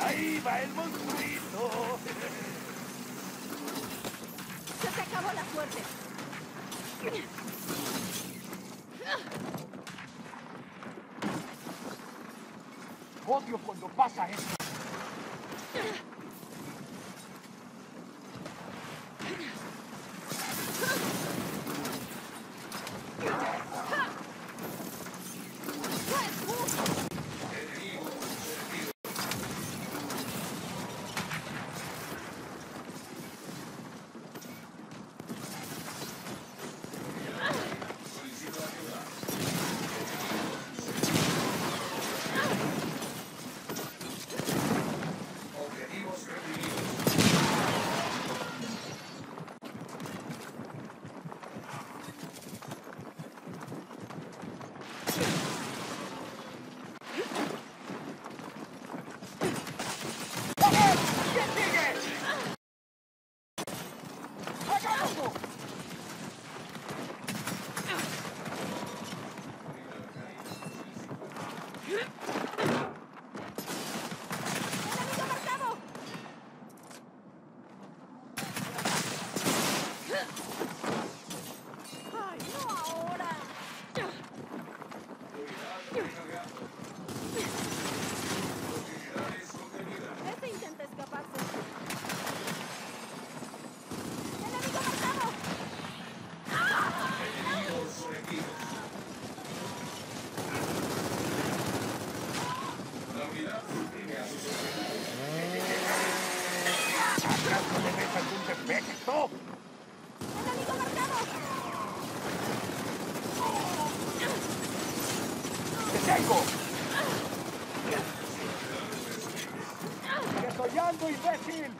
¡Ahí va el monstruito! ¡Se te acabó la suerte! Odio cuando pasa esto. Yeah. ¡Enemigo marcado! ¡Te tengo! ¡Desollando, imbécil!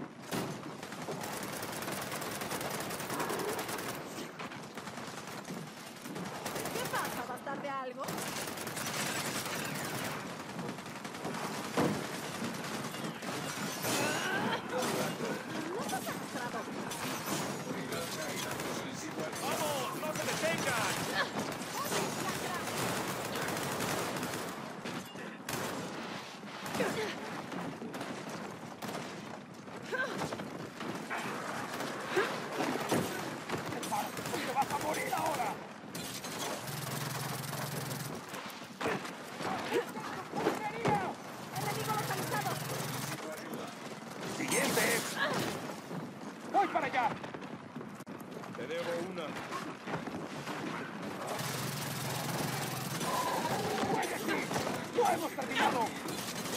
¿Qué pasa? ¿Vas tarde a algo? ¡Siguiente! ¡Voy para allá! Te debo una. ¡Muere aquí! ¡No hemos terminado!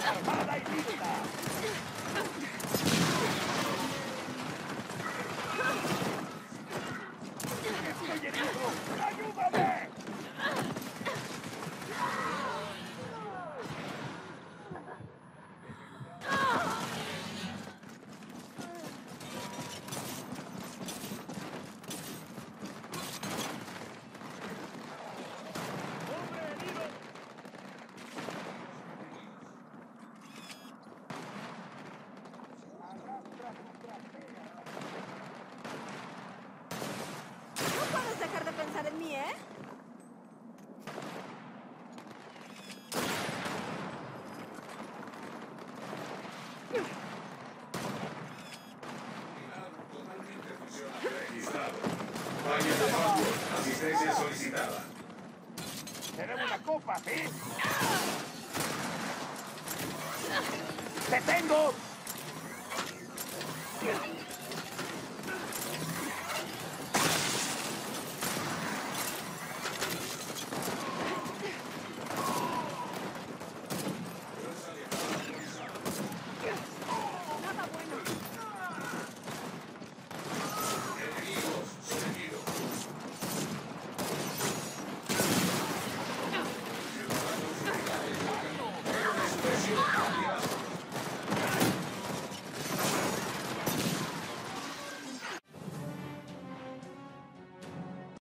¡Armada y lista! Asistencia solicitada. Tenemos la copa, ¿sí? ¡Te tengo! Yeah.